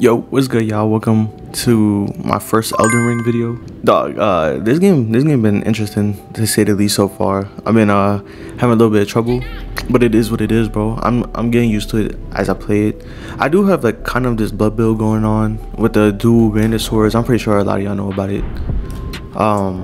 Yo, what's good, y'all? Welcome to my first Elden Ring video. Dog, uh, this game, this game been interesting to say the least so far. I've been uh having a little bit of trouble, but it is what it is, bro. I'm I'm getting used to it as I play it. I do have like kind of this blood build going on with the dual bandit swords. I'm pretty sure a lot of y'all know about it. Um,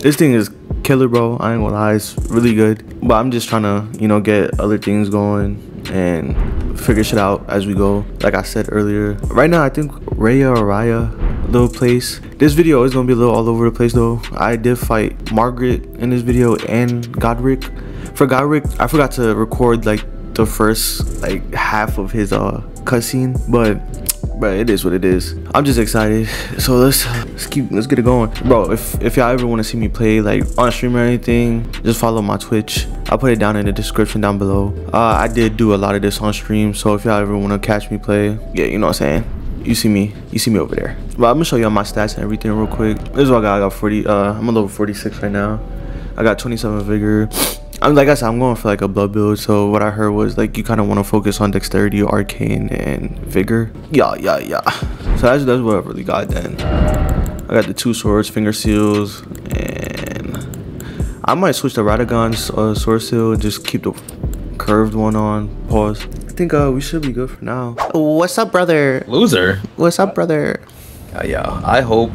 this thing is killer, bro. I ain't gonna lie, it's really good. But I'm just trying to, you know, get other things going and figure shit out as we go. Like I said earlier, right now I think Raya or Raya, little place. This video is gonna be a little all over the place though. I did fight Margaret in this video and Godrick. For Godrick, I forgot to record like the first like half of his uh cutscene, but but it is what it is. I'm just excited. So let's let's keep let's get it going, bro. If if y'all ever want to see me play like on stream or anything, just follow my Twitch. I'll put it down in the description down below. Uh, I did do a lot of this on stream, so if y'all ever want to catch me play, yeah, you know what I'm saying. You see me, you see me over there. But I'm gonna show y'all my stats and everything real quick. This is what I got. I got 40. Uh, I'm a level 46 right now. I got 27 vigor. I'm like I said, I'm going for like a blood build. So what I heard was like you kind of want to focus on dexterity, arcane, and vigor. Yeah, yeah, yeah. So that's that's what I really got then. I got the two swords, finger seals, and I might switch to Radagon's uh, Soreseal and just keep the curved one on. Pause. I think uh we should be good for now. What's up, brother? Loser. What's up, brother? Yeah, yeah. I hope.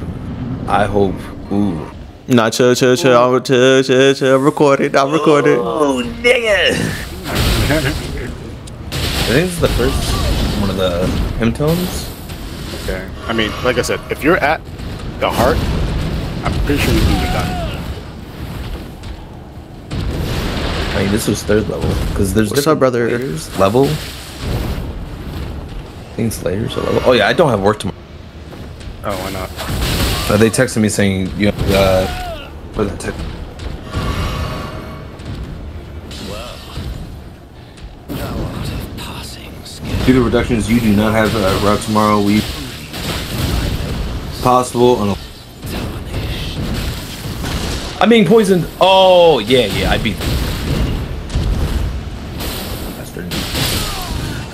I hope. Ooh. Nah, chill, chill, chill. I'm chill, chill, chill. I'm recording. I'm recording. Oh, dang it. I think this is the first one of the hymn tones. Okay. I mean, like I said, if you're at the heart, I'm pretty sure you can get done. I mean, this was third level because there's What's up, different brother? layers. Level. I think it's layers or level. Oh yeah, I don't have work tomorrow. Oh, why not? Uh, they texted me saying you have uh, what is that text? Due to reductions, you do not have a route tomorrow. We possible on a. I'm being poisoned. Oh yeah, yeah, I beat. Bastard.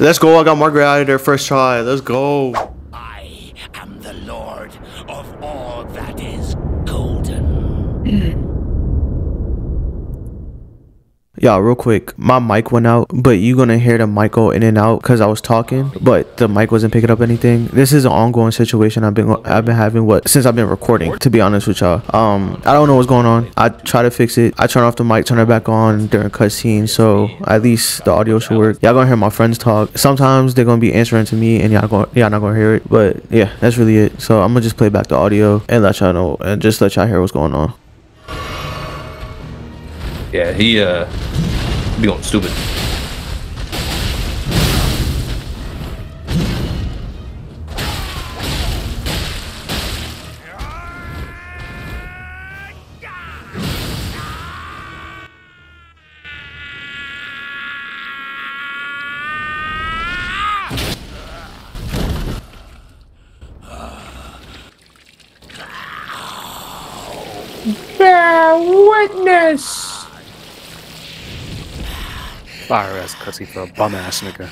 Let's go. I got Margaret out of there first try. Let's go. I am the lord of all that is golden. Y'all, real quick, my mic went out, but you gonna hear the mic go in and out because I was talking, but the mic wasn't picking up anything. This is an ongoing situation I've been I've been having what since I've been recording. To be honest with y'all, um, I don't know what's going on. I try to fix it. I turn off the mic, turn it back on during cutscenes, so at least the audio should work. Y'all gonna hear my friends talk. Sometimes they're gonna be answering to me, and y'all going y'all not gonna hear it. But yeah, that's really it. So I'm gonna just play back the audio and let y'all know, and just let y'all hear what's going on. Yeah, he uh, be going stupid. Fire ass cutscene for a bum ass nigga.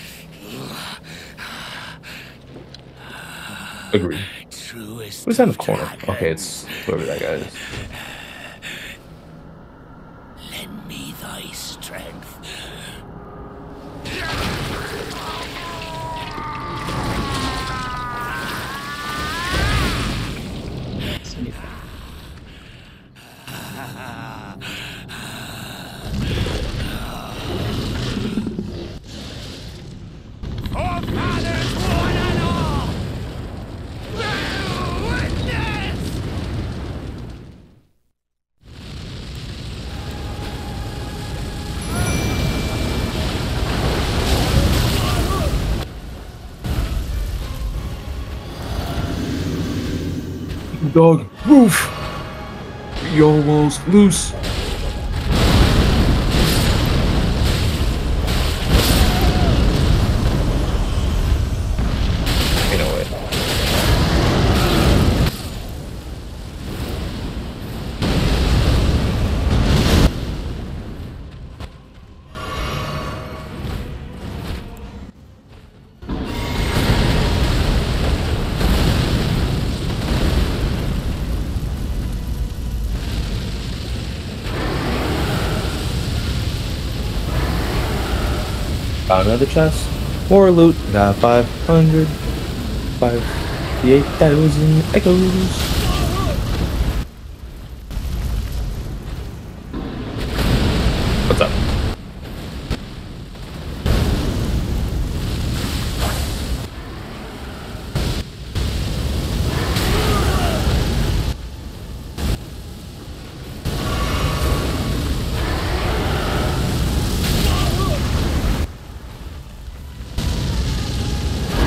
Agree. Truest Who's that in the corner? Okay, it's whoever that guy is. Lend me thy strength. Forefathers one and all! Bear witness! Dog, move! You're almost loose. Another chest. More loot. Got 500. 58,000 echoes. What's up?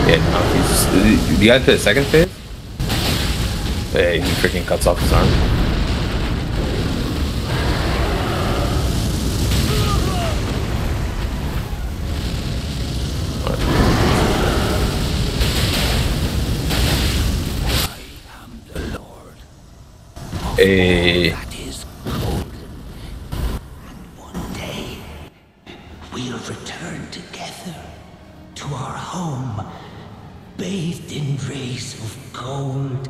Yeah, no, he's. You got to the second phase? Hey, he freaking cuts off his arm. Hey, that is golden. And one day we'll return together to our home, bathed in rays of gold.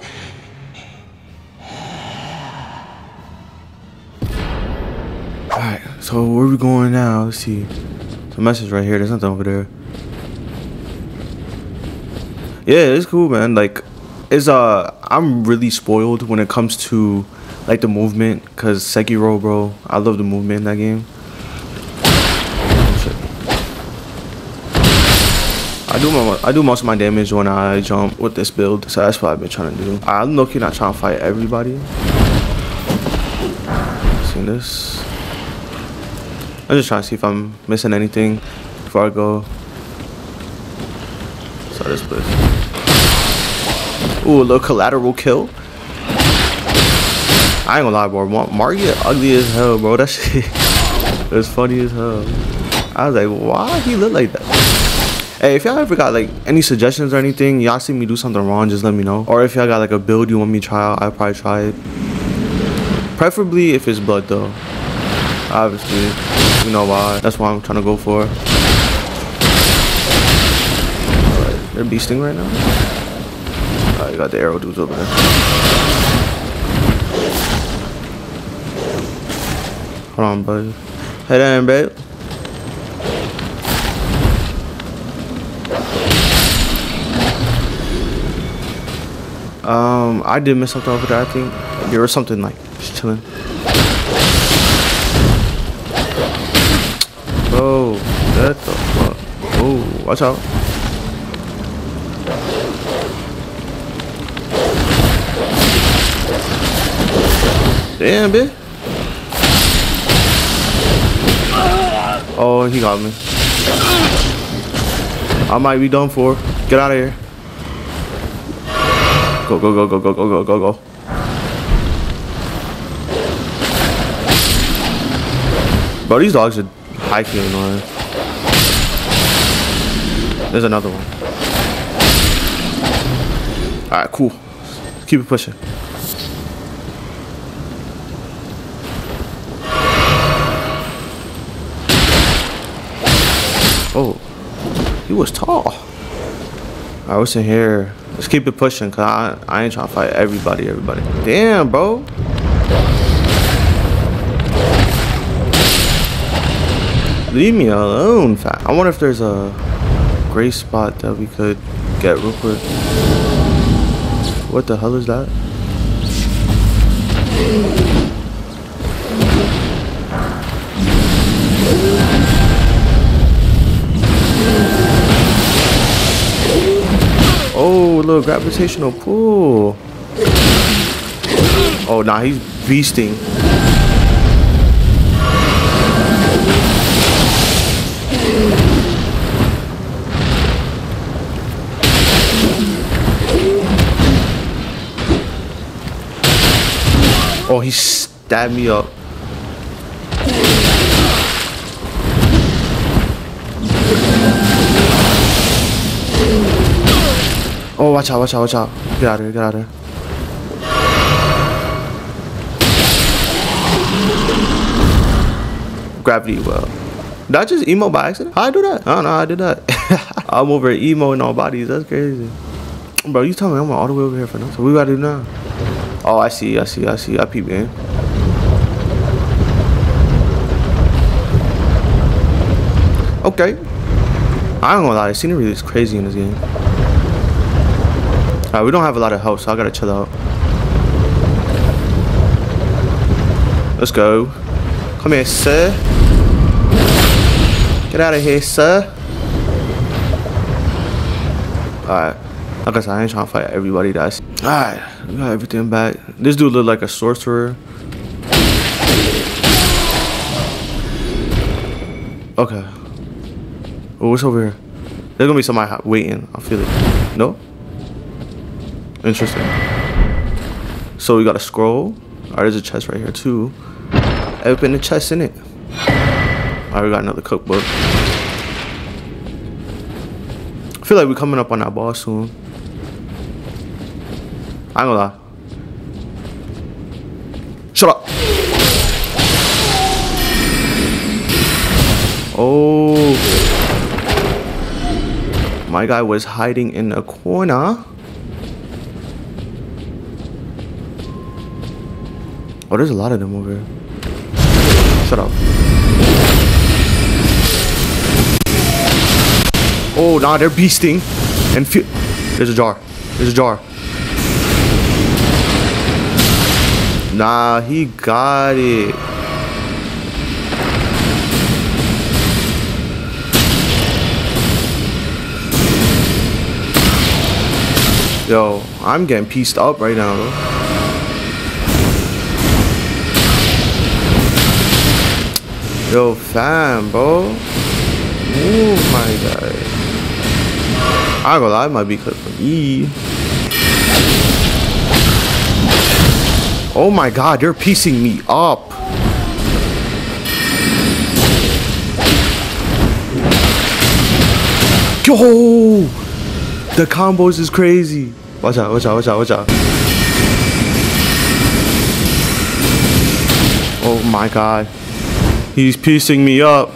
Alright, so where we going now? Let's see. A message right here. There's nothing over there. Yeah, it's cool, man. Like, it's uh, I'm really spoiled when it comes to like the movement, cause Sekiro, bro. I love the movement in that game. I do my, I do most of my damage when I jump with this build, so that's what I've been trying to do. I'm looking not trying to fight everybody. Seen this. I'm just trying to see if I'm missing anything before I go. Start this place. Ooh, a little collateral kill. I ain't gonna lie, bro. Mar- Margit ugly as hell, bro. That shit was funny as hell. I was like, why he look like that? Hey, if y'all ever got like any suggestions or anything, y'all see me do something wrong, just let me know. Or if y'all got like a build you want me to try out, I'll probably try it. Preferably if it's blood though. Obviously, you know why. That's why I'm trying to go for. Alright, they're beasting right now. Alright, got the arrow dudes over there. Hold on, buddy. Head in, babe. Um, I did miss something over there. I think there was something like just chilling. Bro, what the fuck? Oh, watch out. Damn, bitch. Oh, he got me. I might be done for. Get out of here. Go, go, go, go, go, go, go, go, go. Bro, these dogs are key annoying. There's another one. Alright, cool. Keep it pushing. Oh, he was tall. I was in here. Let's keep it pushing, cause I, I ain't trying to fight everybody, everybody. Damn, bro. Leave me alone, fat. I wonder if there's a gray spot that we could get real quick. What the hell is that? Oh, little gravitational pull. Oh, nah, he's beasting. Oh, he stabbed me up. Oh, watch out, watch out, watch out. Get out of here, get out of here. Gravity well. Did I just emo by accident? How I do that? I don't know how I did that. I'm over emo in all bodies. That's crazy. Bro, you tell me I'm all the way over here for nothing. So what we gotta do now? Oh, I see, I see, I see. I peep game. Okay. I ain't gonna lie, the scenery is crazy in this game. Alright, we don't have a lot of help, so I gotta chill out. Let's go. Come here, sir. Get out of here, sir. Alright. Like I said, I ain't trying to fight everybody that's Alright, we got everything back. This dude look like a sorcerer. Okay. Oh, what's over here? There's gonna be somebody waiting. I feel it. No? Interesting. So we got a scroll. Alright, there's a chest right here too. Open the chest in it. Alright, we got another cookbook. I feel like we're coming up on that boss soon. I ain't gonna lie. Shut up. Oh. My guy was hiding in a corner. Oh, there's a lot of them over here. Shut up. Oh, nah, they're beasting. And fe- there's a jar. There's a jar. Nah, he got it. Yo, I'm getting pieced up right now, Yo, fam, bro. Oh my god. I ain't gonna lie, it might be good for me. Oh my god, you're piecing me up. Yo! The combos is crazy. Watch out, watch out, watch out, watch out. Oh my god. He's piecing me up.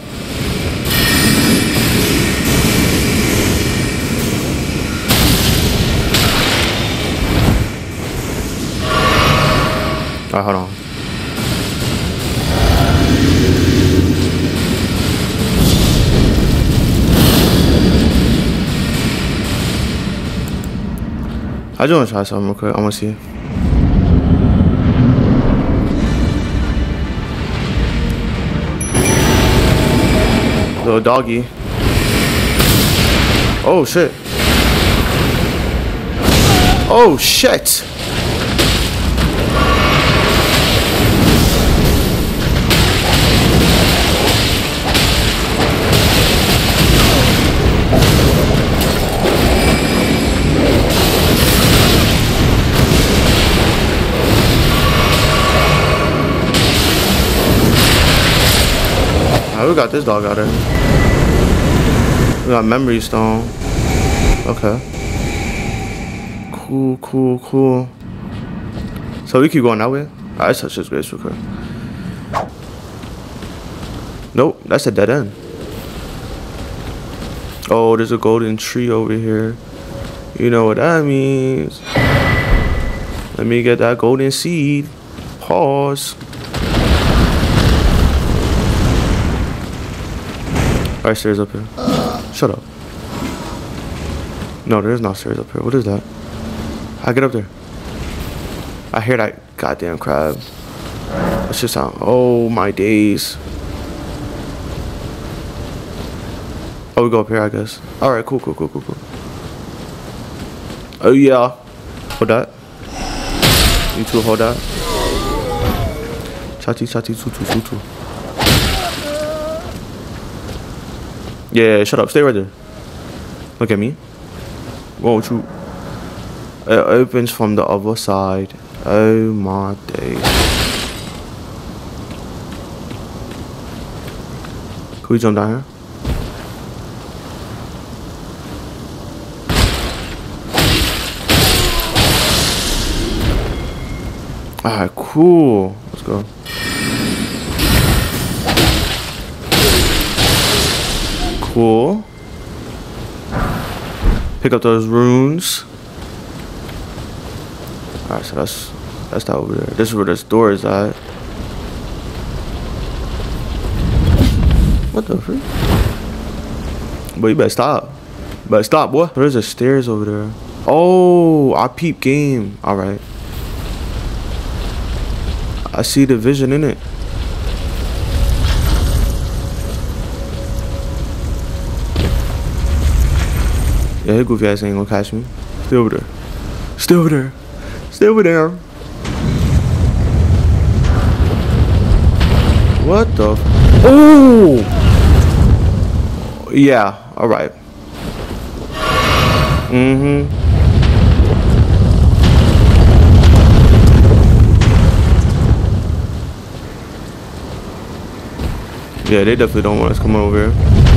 Alright, hold on. I just want to try something real quick. I want to see. Little doggy. Oh shit. Oh shit. We got this dog out here. We got memory stone. Okay. Cool, cool, cool. So we keep going that way? I touch this grace real. Nope, that's a dead end. Oh, there's a golden tree over here. You know what that means. Let me get that golden seed. Pause. Alright, stairs up here. Shut up. No, there's no stairs up here. What is that? I get up there. I hear that goddamn crab. Let's just sound. Oh my days. Oh, we go up here, I guess. Alright, cool, cool, cool, cool, cool. Oh yeah. Hold that. You two hold that. Chati, chati, tutu, tutu. Yeah, shut up. Stay right there. Look at me. Won't you? It opens from the other side. Oh my days. Can we jump down here? Alright, cool. Let's go. Cool. Pick up those runes. Alright, so that's that's that over there. This is where this door is at. What the frick? But you better stop. Better stop, boy. There's a stairs over there. Oh, I peep game. All right. I see the vision in it. Yeah, his goofy ass ain't gonna catch me. Stay over there. Stay over there. Stay over there. What the? Oh! Yeah, alright. Mm-hmm. Yeah, they definitely don't want us coming over here.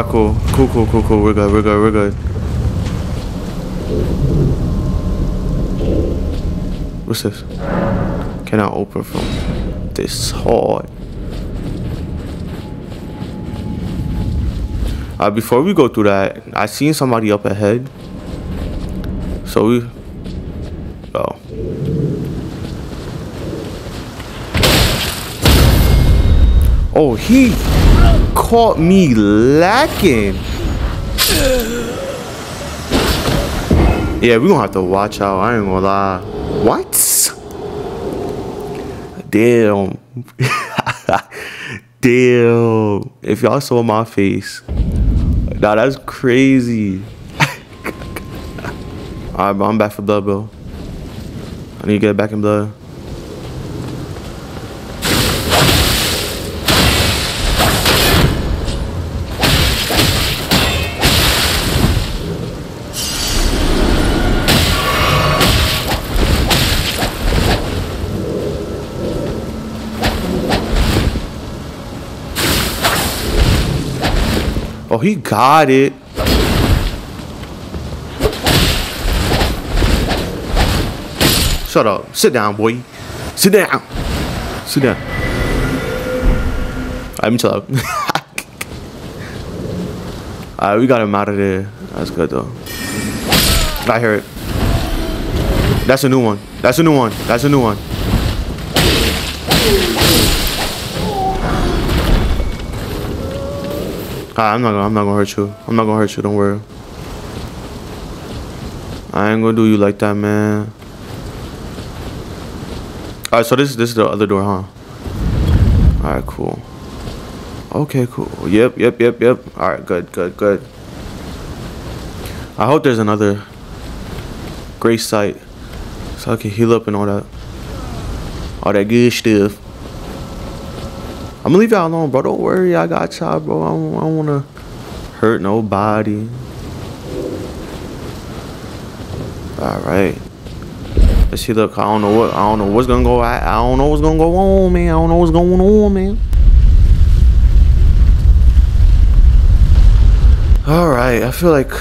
Alright, cool. Cool, cool, cool, cool. We're good, we're good, we're good. What's this? Can I open from this hard? Uh, before we go through that, I seen somebody up ahead. So we... Oh. Oh, he caught me lacking. Yeah, we gonna have to watch out. I ain't gonna lie. What? Damn. Damn. If y'all saw my face. Nah, that's crazy. Alright, bro, I'm back for blood, bro. I need to get back in blood. Oh, he got it. Shut up. Sit down, boy. Sit down. Sit down. I'm chill. Alright, we got him out of there. That's good though. I hear it. That's a new one. That's a new one. That's a new one. Ah, I'm not gonna I'm not gonna hurt you. I'm not gonna hurt you, don't worry. I ain't gonna do you like that, man. Alright, so this this is the other door, huh? Alright, cool. Okay, cool. Yep, yep, yep, yep. Alright, good, good, good. I hope there's another great site. So I can heal up and all that. All that good stuff. I'm gonna leave y'all alone, bro. Don't worry, I got y'all, bro. I don't, I don't wanna hurt nobody. All right. Let's see. Look, I don't know what I don't know what's gonna go. I, I don't know what's gonna go on, man. I don't know what's going on, man. All right. I feel like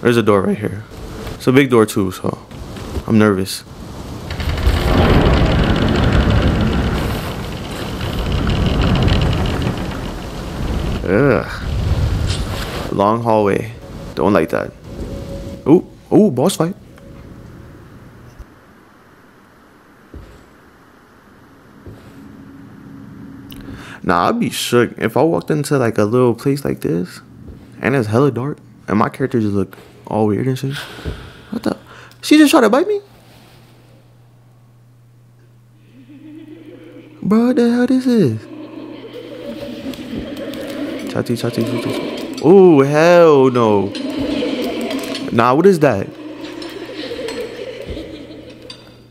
there's a door right here. It's a big door too, so I'm nervous. Ugh. Long hallway. Don't like that. Ooh, ooh, boss fight. Nah, I'd be shook if I walked into like a little place like this and it's hella dark and my character just look all weird and shit. What the? She just tried to bite me? Bro, what the hell this is? Chatty, chatty, chatty. Oh, hell no. Nah, what is that?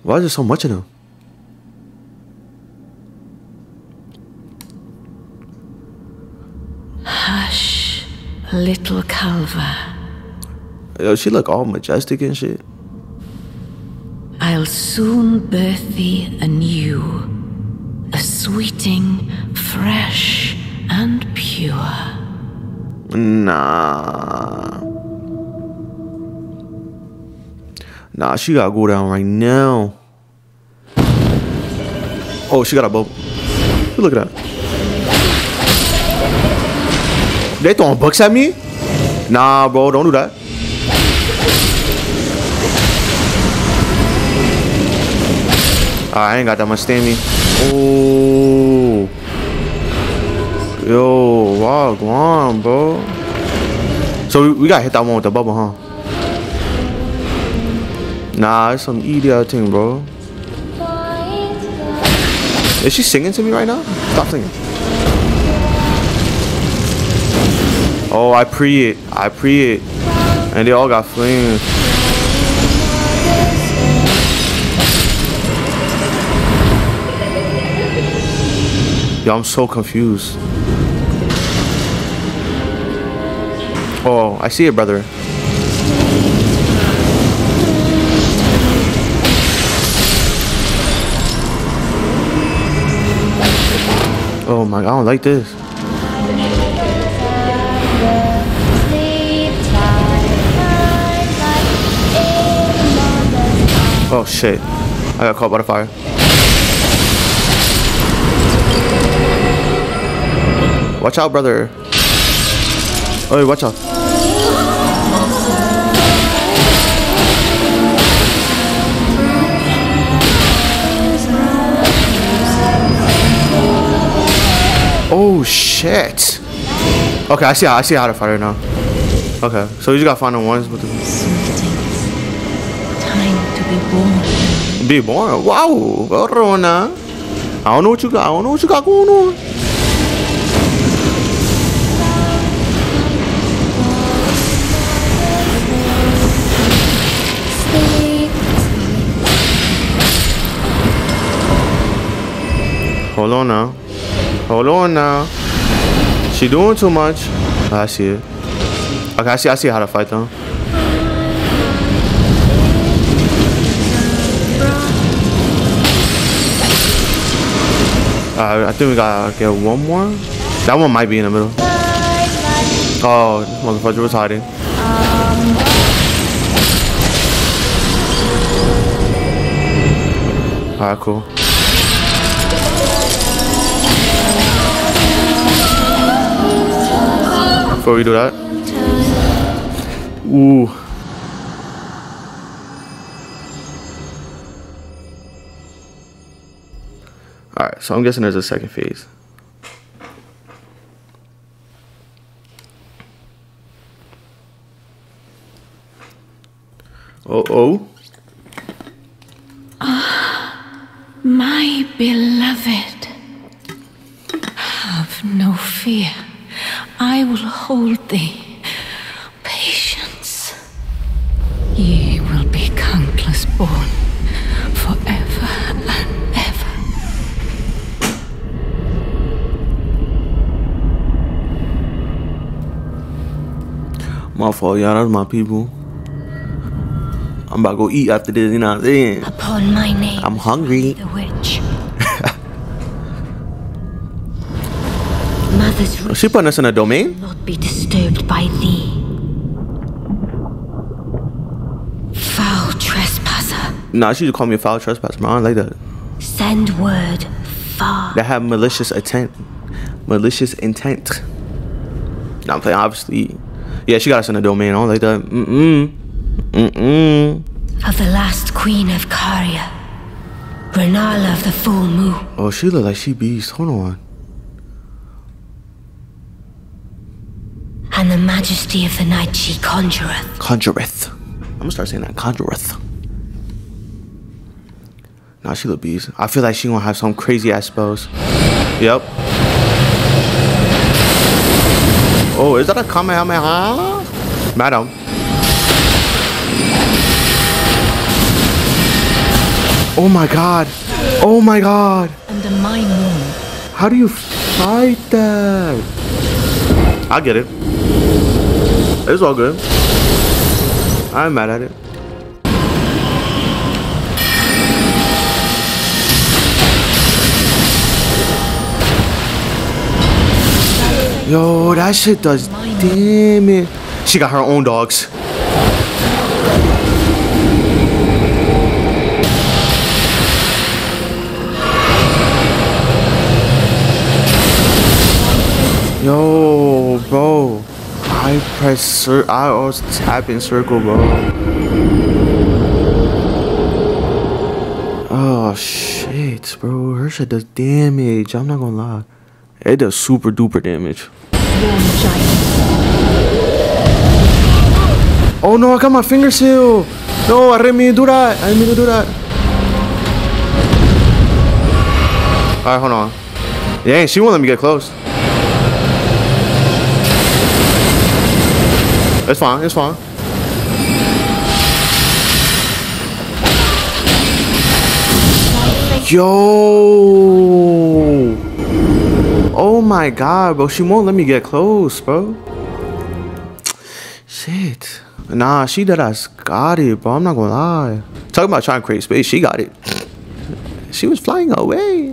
Why is there so much of them? Hush, little Calva. Yo, she look all majestic and shit. I'll soon birth thee anew, a sweeting, fresh and pure. Nah. Nah, she gotta go down right now. Oh, she got a bubble. Look at that. They throwing box at me? Nah, bro, don't do that. Ah, I ain't got that much stamina. Oh. Yo, go on, bro. So we, we gotta hit that one with the bubble, huh? Nah, it's some idiot thing, bro. Is she singing to me right now? Stop singing. Oh, I pre it. I pre it. And they all got flames. Yo, I'm so confused. Oh, I see it, brother. Oh my, I don't like this. Oh shit. I got caught by the fire. Watch out, brother. Oh, watch out. Oh shit. Okay, I see how I see how to fight her now. Okay, so you just gotta find the ones with the. Time to be born. be born. Wow. I don't know what you got. I don't know what you got going on. Hold on now. Hold on now. She doing too much. I see it. Okay, I see. I see how to fight them. Uh, I think we gotta get one more. That one might be in the middle. Oh, motherfucker was hiding. Alright, cool. Before we do that. Ooh. Alright, so I'm guessing there's a second phase. Oh, oh. My beloved, have no fear. I will hold thee. Patience. Ye will be countless born forever and ever. My fault, y'all. That's my people. I'm about to go eat after this, you know what I'm saying? Upon my name. I'm hungry. The witch. She putting us in a domain? not be disturbed by thee. Foul trespasser. Nah, she just call me a foul trespasser, man. I don't like that. Send word far. That have malicious intent. Malicious intent. Nah, I'm playing, obviously. Yeah, she got us in a domain. I don't like that. Mm-mm. Mm-mm. of the last queen of Caria, Rennala of the full moon. Oh, she look like she beast. Hold on. And the majesty of the night she conjureth. Conjureth. I'm gonna start saying that. Conjureth. Nah, she look beast. I feel like she gonna have some crazy ass spells. Yep. Oh, is that a Kamehameha? Madam. Oh my god. Oh my god. Under my moon, How do you fight that? I get it. It's all good. I'm mad at it. Yo, that shit does damn it. She got her own dogs. Yo, bro. I press I was tapping circle, bro. Oh shit. Bro. Her shit does damage. I'm not gonna lie. It does super duper damage. Oh no, I got my finger seal. No, I didn't mean to do that. I didn't mean to do that. Alright, hold on. Yeah, she won't let me get close. It's fine, it's fine. Yo! Oh my god, bro. She won't let me get close, bro. Shit. Nah, she did ass got it, bro. I'm not gonna lie. Talking about trying to create space, she got it. She was flying away.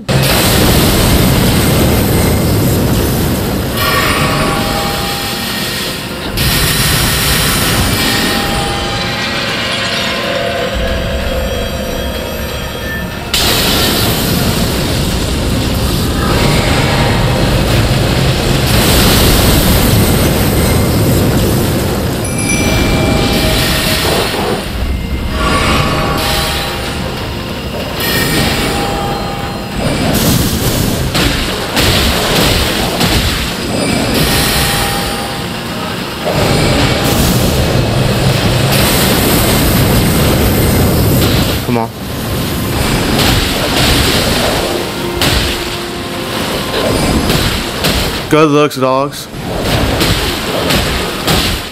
Good looks, dogs.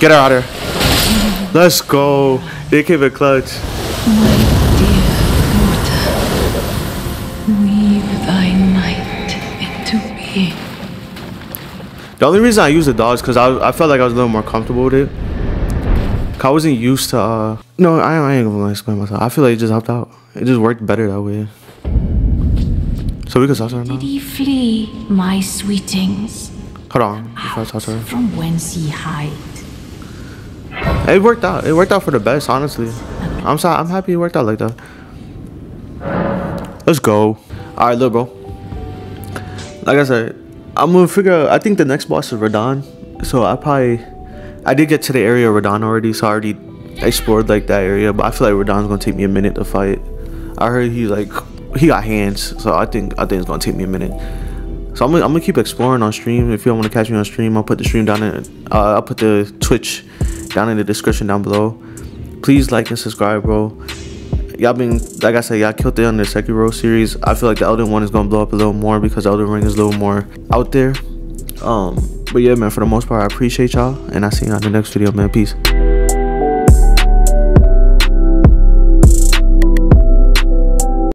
Get her out of here. Let's go. They came in clutch. My dear daughter, weave thy might into being. The only reason I used the dogs because I, I felt like I was a little more comfortable with it. I wasn't used to. uh No, I, I ain't gonna explain myself. I feel like it just helped out. It just worked better that way. So we can to her now. Did he flee, my sweetings? Hold on. Before I talk to her. From whence ye hide? It worked out. It worked out for the best, honestly. I'm sorry. I'm happy it worked out like that. Let's go. All right, look, bro. Like I said, I'm gonna figure. out... I think the next boss is Radahn. So I probably, I did get to the area of Radahn already. So I already explored like that area. But I feel like Radahn's gonna take me a minute to fight. I heard he's like, he got hands. So I think I think it's gonna take me a minute. So I'm gonna, I'm gonna keep exploring on stream. If y'all want to catch me on stream, I'll put the stream down in. Uh, I'll put the Twitch down in the description down below. Please like and subscribe, bro. Y'all been like I said, y'all killed it on the Sekiro series. I feel like the Elden one is gonna blow up a little more because Elden Ring is a little more out there. Um, but yeah, man, for the most part, I appreciate y'all, and I see you on the next video, man. Peace.